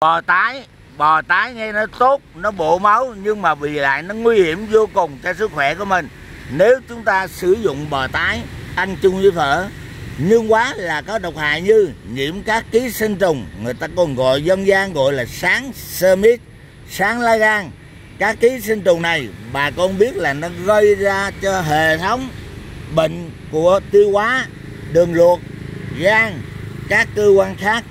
bò tái bò tái nghe nó tốt, nó bổ máu, nhưng mà vì lại nó nguy hiểm vô cùng cho sức khỏe của mình. Nếu chúng ta sử dụng bò tái ăn chung với phở nhưng quá là có độc hại như nhiễm các ký sinh trùng, người ta còn gọi, dân gian gọi là sáng sơ mít sáng lá gan. Các ký sinh trùng này, bà con biết là nó gây ra cho hệ thống bệnh của tiêu hóa, đường ruột, gan, các cơ quan khác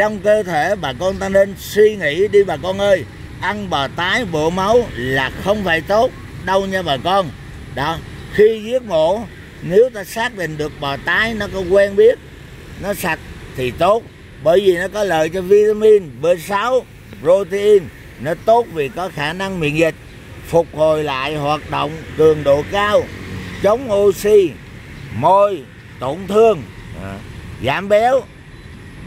trong cơ thể bà con ta nên suy nghĩ đi bà con ơi. Ăn bò tái bộ máu là không phải tốt. Đâu nha bà con? Đó khi giết mổ nếu ta xác định được bò tái nó có quen biết nó sạch thì tốt. Bởi vì nó có lợi cho vitamin B6 protein. Nó tốt vì có khả năng miễn dịch phục hồi lại hoạt động cường độ cao chống oxy môi tổn thương à, giảm béo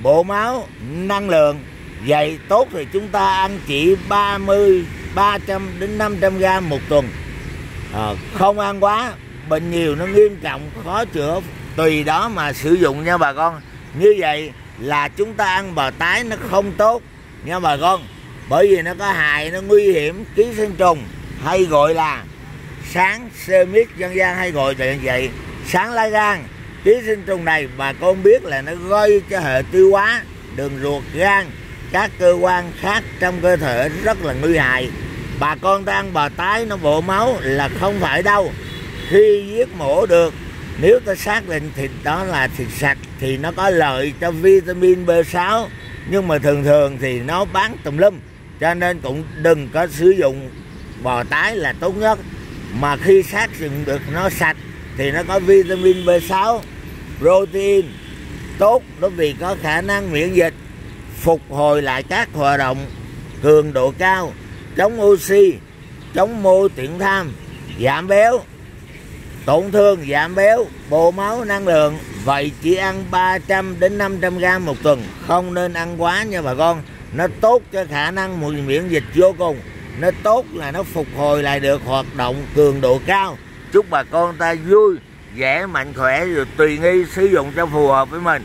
bộ máu năng lượng vậy tốt thì chúng ta ăn chỉ 30 300 đến 500 gram một tuần. À, không ăn quá bệnh nhiều nó nghiêm trọng khó chữa tùy đó mà sử dụng nha bà con. Như vậy là chúng ta ăn bò tái nó không tốt nha bà con. Bởi vì nó có hại nó nguy hiểm ký sinh trùng hay gọi là sáng semic dân gian hay gọi là như vậy sáng lá gan ký sinh trùng này bà con biết là nó gây cho hệ tiêu hóa, đường ruột, gan, các cơ quan khác trong cơ thể rất là nguy hại. Bà con ta ăn bò tái nó bộ máu là không phải đâu. Khi giết mổ được, nếu ta xác định thịt đó là thịt sạch thì nó có lợi cho vitamin B6 nhưng mà thường thường thì nó bán tùm lum, cho nên cũng đừng có sử dụng bò tái là tốt nhất. Mà khi xác định được nó sạch thì nó có vitamin B6 protein. Tốt đối vì có khả năng miễn dịch, phục hồi lại các hoạt động cường độ cao, chống oxy, chống mô tiện tham, giảm béo, tổn thương, giảm béo bộ máu năng lượng. Vậy chỉ ăn 300 đến 500 gram một tuần, không nên ăn quá nha bà con. Nó tốt cho khả năng miễn dịch vô cùng. Nó tốt là nó phục hồi lại được hoạt động cường độ cao. Chúc bà con ta vui dễ mạnh khỏe rồi tùy nghi sử dụng cho phù hợp với mình.